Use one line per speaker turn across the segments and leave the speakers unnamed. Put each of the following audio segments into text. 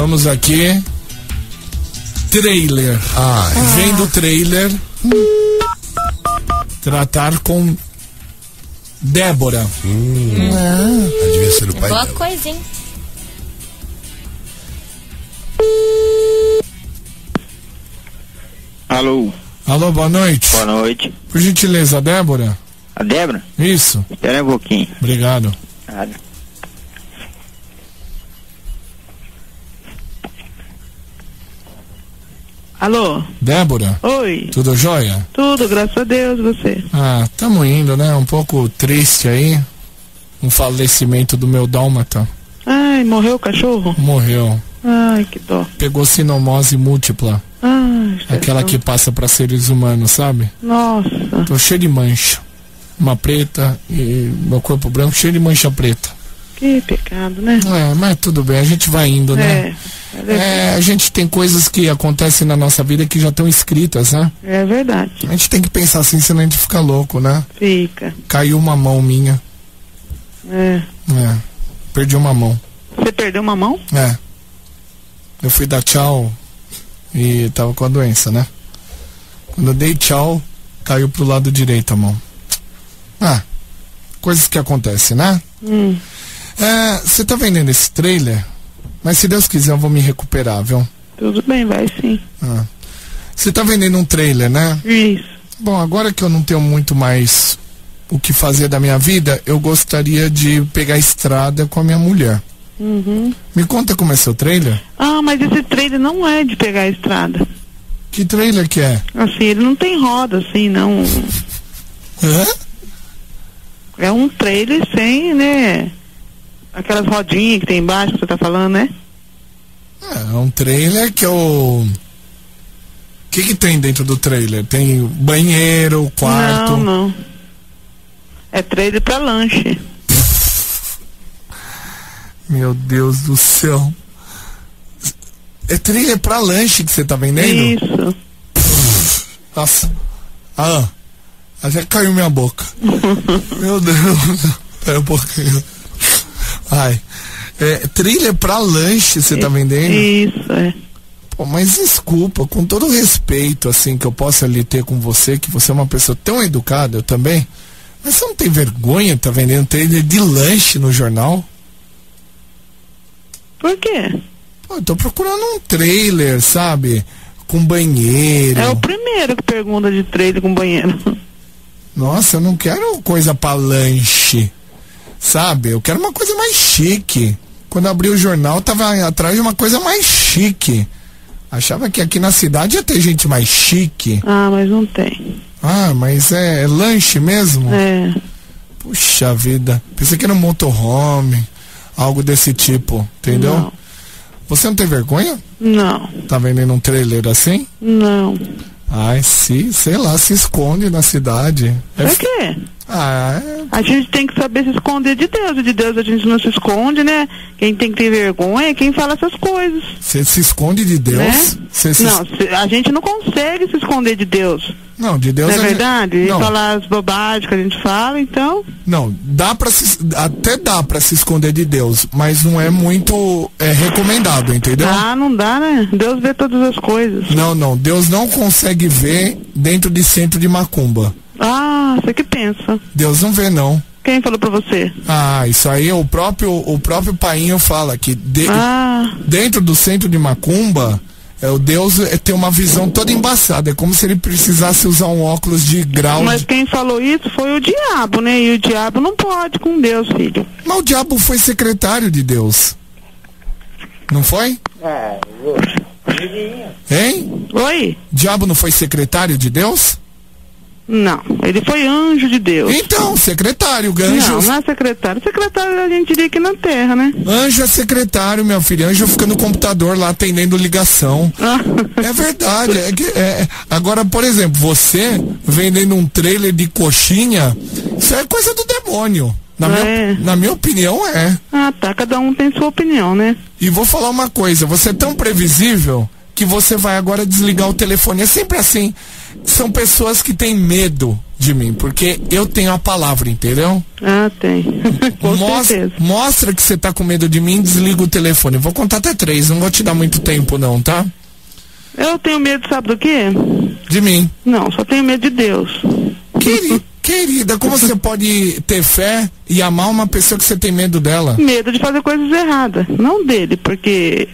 Vamos aqui. Trailer.
Ai.
Vem do trailer. Tratar com Débora.
Devia ser o pai
Boa
dela.
hein?
Alô,
Alô, boa noite.
boa noite.
Por gentileza, Débora?
A Débora?
Isso.
Espera um pouquinho.
Obrigado.
Nada.
Alô?
Débora,
Oi.
tudo jóia?
Tudo, graças a Deus, você.
Ah, tamo indo, né? Um pouco triste aí. Um falecimento do meu dálmata.
Ai, morreu o cachorro?
Morreu.
Ai, que dó.
Pegou sinomose múltipla.
Ai,
Aquela que passa pra seres humanos, sabe?
Nossa,
Tô cheio de mancha. Uma preta e meu corpo branco cheio de mancha preta.
Que pecado, né?
É, mas tudo bem, a gente vai indo, né?
É, é.
É, a gente tem coisas que acontecem na nossa vida que já estão escritas, né?
É verdade.
A gente tem que pensar assim, senão a gente fica louco, né?
Fica.
Caiu uma mão minha.
É.
É. Perdi uma mão.
Você perdeu uma mão?
É. Eu fui dar tchau e tava com a doença, né? Quando eu dei tchau, caiu pro lado direito a mão. Ah, coisas que acontecem, né?
Hum.
É, você tá vendendo esse trailer? Mas se Deus quiser eu vou me recuperar, viu?
Tudo bem, vai sim.
Ah. Você tá vendendo um trailer, né?
Isso.
Bom, agora que eu não tenho muito mais o que fazer da minha vida, eu gostaria de pegar a estrada com a minha mulher.
Uhum.
Me conta como é seu trailer?
Ah, mas esse trailer não é de pegar a estrada.
Que trailer que é?
Assim, ele não tem roda, assim, não.
Hã?
É um trailer sem, né? Aquelas rodinhas que tem embaixo que você tá falando, né?
É um trailer que eu. O que, que tem dentro do trailer? Tem banheiro, quarto.
Não, não. É trailer pra lanche.
Meu Deus do céu. É trailer pra lanche que você tá vendendo?
Isso.
Nossa. Ah, até caiu minha boca. Meu Deus. Pera um pouquinho. Ai. É, trilha pra lanche você tá vendendo?
Isso, é.
Pô, mas desculpa, com todo o respeito assim que eu possa lhe ter com você, que você é uma pessoa tão educada, eu também. Mas você não tem vergonha de tá vendendo trailer de lanche no jornal?
Por quê?
Pô, eu tô procurando um trailer, sabe? Com banheiro.
É o primeiro que pergunta de trailer com banheiro.
Nossa, eu não quero coisa pra lanche. Sabe? Eu quero uma coisa mais chique. Quando abri o jornal, tava atrás de uma coisa mais chique. Achava que aqui na cidade ia ter gente mais chique.
Ah, mas não tem.
Ah, mas é, é lanche mesmo?
É.
Puxa vida. Pensei que era um motorhome. Algo desse tipo, entendeu?
Não.
Você não tem vergonha?
Não,
Tá vendendo um trailer assim?
não.
Ai, se, sei lá, se esconde na cidade. É
Por
f-
quê?
Ah, é
A gente tem que saber se esconder de Deus. E de Deus a gente não se esconde, né? Quem tem que ter vergonha é quem fala essas coisas.
Você se esconde de Deus?
Né?
Se
Não, a gente não consegue se esconder de Deus.
Não, de Deus
não é
a gente-
verdade? E
Não,
falar as bobagens que a gente fala, então.
não, dá para se até dá para se esconder de Deus, mas não é muito é, recomendado, entendeu?
Ah, não dá, né? Deus vê todas as coisas.
Não, não, Deus não consegue ver dentro de centro de macumba.
Ah, você que pensa.
Deus não vê não.
Quem falou pra você?
Ah, isso aí o próprio o próprio painho fala que de-
Ah,
dentro do centro de macumba é, o Deus é, tem uma visão toda embaçada, é como se ele precisasse usar um óculos de grau.
mas
de-
quem falou isso foi o diabo, né? E o diabo não pode com Deus, filho.
Mas o diabo foi secretário de Deus. Não foi? Hein?
Oi?
Diabo não foi secretário de Deus?
Não, ele foi anjo de Deus.
Então, secretário, anjo.
Não, não é secretário. Secretário a gente diria que na terra, né?
Anjo é secretário, meu filho. Anjo fica no computador lá atendendo ligação.
Ah,
É verdade. É que, é- Agora, por exemplo, você vendendo um trailer de coxinha, isso é coisa do demônio. Na,
É.
minha, na minha opinião, é.
ah, tá. Cada um tem sua opinião, né?
E vou falar uma coisa, você é tão previsível que você vai agora desligar o telefone. É sempre assim. São pessoas que têm medo de mim, porque eu tenho a palavra, entendeu?
Ah, tem. com
mostra,
certeza.
mostra que você tá com medo de mim, desliga o telefone. Vou contar até três, não vou te dar muito tempo não, tá?
Eu tenho medo, sabe do quê?
De mim.
Não, só tenho medo de Deus.
Queri- querida, como você pode ter fé e amar uma pessoa que você tem medo dela?
Medo de fazer coisas erradas. Não dele, porque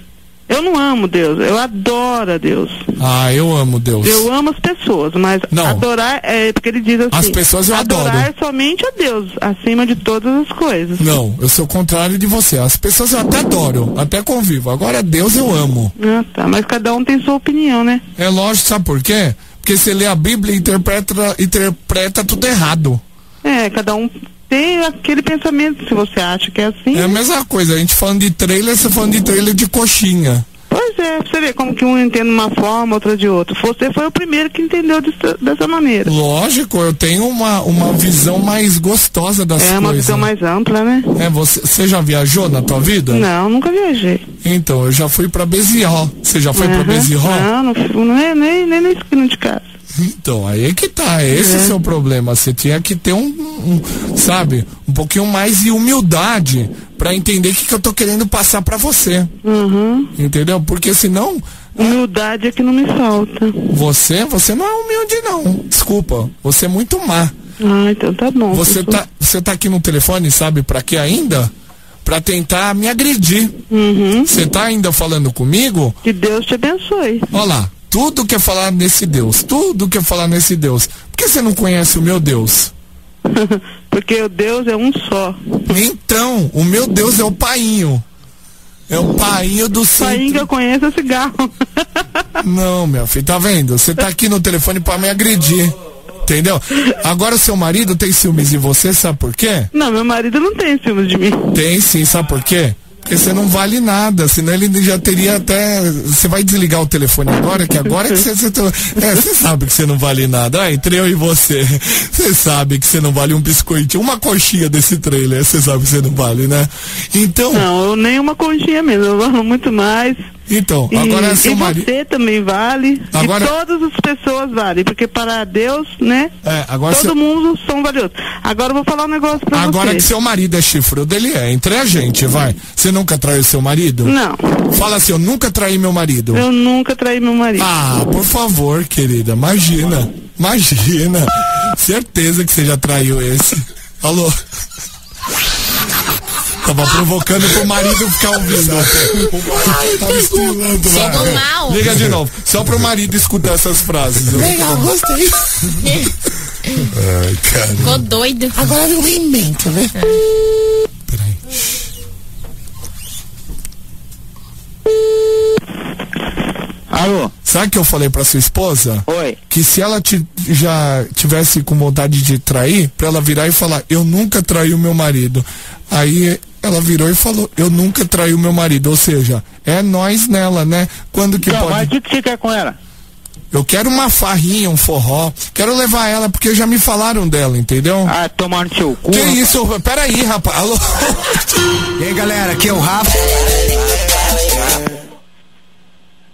eu não amo Deus. Eu adoro a Deus.
Ah, eu amo Deus.
Eu amo as pessoas, mas
Não.
adorar é porque ele diz assim.
As pessoas eu
adorar
adoro.
somente a Deus, acima de todas as coisas.
Não, eu sou o contrário de você. As pessoas eu até adoro, até convivo. Agora Deus eu amo.
Ah, tá. Mas cada um tem sua opinião, né?
É lógico, sabe por quê? Porque você lê a Bíblia e interpreta, interpreta tudo errado.
É, cada um tem aquele pensamento, se você acha que é assim.
É a mesma coisa, a gente falando de trailer, você falando de trailer de coxinha.
Pois é, pra você ver como que um entende de uma forma, outra de outra. Você foi o primeiro que entendeu dessa, dessa maneira.
Lógico, eu tenho uma, uma visão mais gostosa das
É
coisas.
uma visão mais ampla, né?
É, você, você já viajou na tua vida?
Não, nunca viajei.
Então, eu já fui pra Beziró. Você já foi pra
Aham.
Beziró?
Não, não, fui- não é nem, nem na esquina de casa.
Então, aí é que tá, esse é o seu problema. Você tinha que ter um, um, sabe, um pouquinho mais de humildade pra entender o que, que eu tô querendo passar pra você.
Uhum.
Entendeu? Porque senão,
Humildade é que não me falta.
você, você não é humilde não. Desculpa, você é muito má.
Ah, então tá bom.
Você
professor.
tá, você tá aqui no telefone, sabe pra quê ainda? Pra tentar me agredir.
Uhum.
Você tá ainda falando comigo?
Que Deus te abençoe.
Olha lá, tudo que é falar nesse Deus, tudo que é falar nesse Deus. Por que você não conhece o meu Deus?
Porque o Deus é um só.
Então, o meu Deus é o painho. É o painho do
O painho que
centro.
eu conheço é cigarro.
Não, meu filho, tá vendo? Você tá aqui no telefone pra me agredir. Entendeu? Agora seu marido tem ciúmes de você, sabe por quê?
não, meu marido não tem ciúmes de mim.
Tem sim, sabe por quê? Porque você não vale nada, senão ele já teria até. Você vai desligar o telefone agora, que agora que você. você tá- É, você sabe que você não vale nada. Ah, entre eu e você. Você sabe que você não vale um biscoitinho, uma coxinha desse trailer, você sabe que você não vale, né? Então,
Não, eu nem uma conchinha mesmo, eu valo muito mais.
Então,
E,
agora
e
seu marido.
você também vale.
Agora-
E todas as pessoas valem. Porque para Deus, né?
É, agora
todo
seu-
mundo são valiosos. Agora eu vou falar um negócio pra
Agora
você.
que seu marido é chifrudo, ele é. Entre a gente, vai. Você nunca traiu seu marido?
Não,
Fala assim, eu nunca traí meu marido.
eu nunca traí meu marido.
Ah, por favor, querida, imagina. Imagina. Certeza que você já traiu esse. Alô? Tava provocando pro marido ficar ouvindo.
Tava estilando
Sou
lá.
mal.
Liga de novo. Só pro marido escutar essas frases.
Legal, gostei. Ai, cara.
Ficou doido.
Agora eu reinvento, né?
Peraí.
Alô?
Sabe o que eu falei pra sua esposa?
Oi.
Que se ela ti- já tivesse com vontade de trair, pra ela virar e falar, eu nunca traí o meu marido. Aí ela virou e falou, eu nunca traí o meu marido. Ou seja, é nós nela, né? Quando que
Então,
pode.
mas o que, que você quer com ela?
Eu quero uma farrinha, um forró. Quero levar ela porque já me falaram dela, entendeu?
Ah, tomar no seu cu.
que
rapaz.
isso? Peraí, rapaz. Alô?
E aí galera, aqui é o Rafa.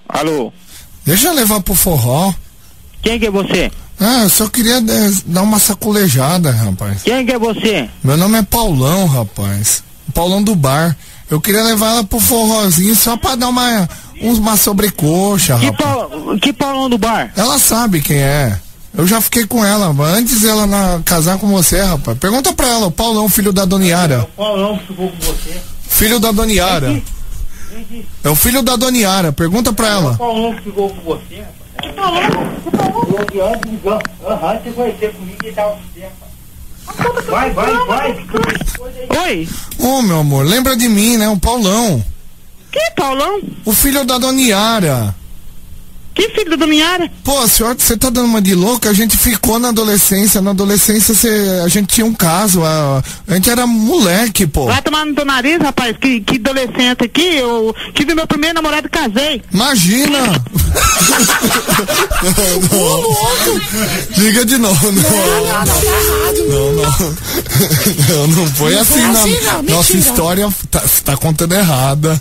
Alô?
Deixa eu levar pro forró.
Quem que é você?
Ah, eu só queria eh, dar uma sacolejada, rapaz.
Quem que é você?
Meu nome é Paulão, rapaz. Paulão do bar. Eu queria levar ela pro forrozinho só pra dar uma, uns- uma sobrecoxa,
Que. Paul, que Paulão do bar?
Ela sabe quem é. Eu já fiquei com ela, antes ela na, casar com você, rapaz. Pergunta pra ela, o Paulão, filho da Doniara.
Paulão ficou com você.
Filho da Doniara. É o filho da Doniara, pergunta pra ela.
Paulão ficou com você, rapaz. Que Paulão? Que Paulão? Aham, você vai ter comigo e tal. Vai, vai, vai.
Oi?
Ô, meu amor, lembra de mim, né? O Paulão.
Que Paulão?
O filho da Doniara.
Que filho da Dominhara?
Pô, senhor, você tá dando uma de louca? A gente ficou na adolescência. Na adolescência cê- a gente tinha um caso. A, a gente era moleque, pô.
Vai tomar no teu nariz, rapaz, que, que adolescente aqui. Eu tive meu primeiro namorado e casei.
Imagina! Liga de novo. Não, não, não. Não, não foi assim,
foi
não.
assim, não,
Nossa história tá, tá contando errada.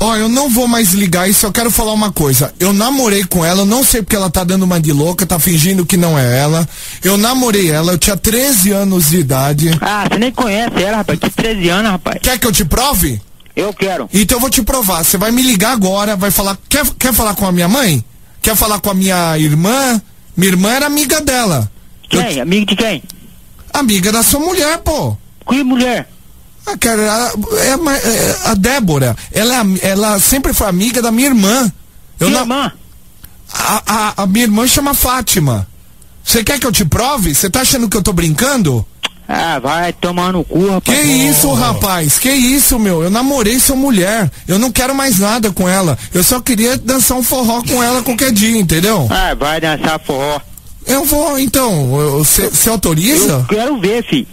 Ó, eu não vou mais ligar e só quero falar uma coisa. Eu namorei com ela, eu não sei porque ela tá dando uma de louca, tá fingindo que não é ela. Eu namorei ela, eu tinha 13 anos de idade.
Ah, você nem conhece ela, rapaz. Que 13 anos, rapaz.
Quer que eu te prove?
Eu quero.
Então eu vou te provar. Você vai me ligar agora, vai falar. Quer, quer falar com a minha mãe? Quer falar com a minha irmã? Minha irmã era amiga dela. Eu-
Quem? Amigo de quem?
amiga da sua mulher, pô.
Que mulher?
Ah, cara, ela- é, a é a Débora. Ela, é ela sempre foi amiga da minha irmã. Eu
Que
na-
irmã?
a, a, a minha irmã chama Fátima. Você quer que eu te prove? Você tá achando que eu tô brincando?
Ah, vai tomar no cu,
Que
rapaz.
isso, rapaz? Que isso, meu? Eu namorei sua mulher. Eu não quero mais nada com ela. Eu só queria dançar um forró com ela qualquer dia, entendeu?
Ah, vai dançar forró.
Eu vou, então. Você autoriza?
Eu quero ver, filho.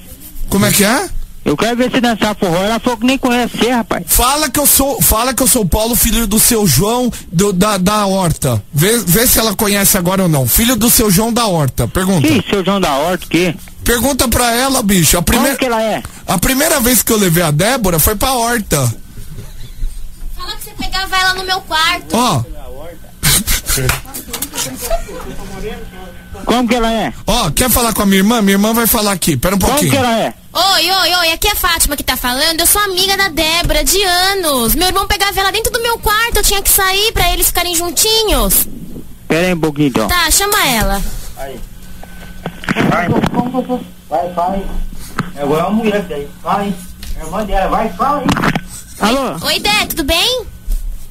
Como é que é?
Eu quero ver você dançar forró. Ela falou que nem conhece você, rapaz.
Fala que eu sou, fala que eu sou o Paulo, filho do seu João do- da, da Horta. Vê, vê se ela conhece agora ou não. Filho do seu João da Horta. Pergunta.
Que seu João da Horta, o quê?
Pergunta pra ela, bicho. A primeira,
Como que ela é?
a primeira vez que eu levei a Débora foi pra Horta.
Fala que você pegava ela no meu quarto.
Ó,
Como que ela é?
ó, quer falar com a minha irmã? Minha irmã vai falar aqui. Pera um
Como que
pouquinho.
ela é?
Oi, oi, oi, aqui é a Fátima que tá falando. Eu sou amiga da Débora de anos. Meu irmão pegava ela dentro do meu quarto, eu tinha que sair pra eles ficarem juntinhos.
Pera aí um pouquinho, então.
Tá, chama ela.
Vai. Vai, vai. Agora é uma mulher daí. Vai. É irmã dela. Vai, fala aí.
Alô?
Oi, Dé, tudo bem?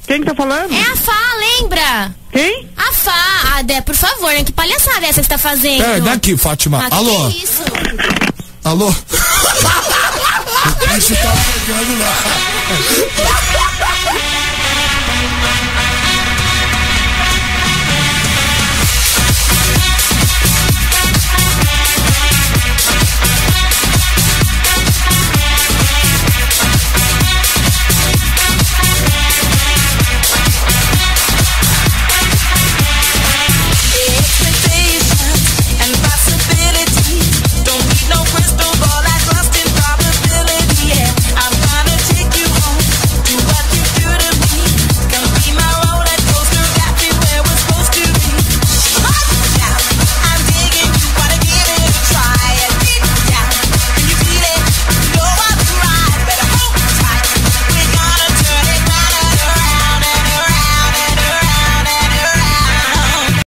Quem que tá falando?
É a Fá, lembra?
Quem?
A Fá. Ah, Dé, por favor, né? Que palhaçada é essa que você tá fazendo?
Pera, daqui, Fátima.
Ah,
Alô?
que é isso?
Alô?
O bicho tá pegando lá.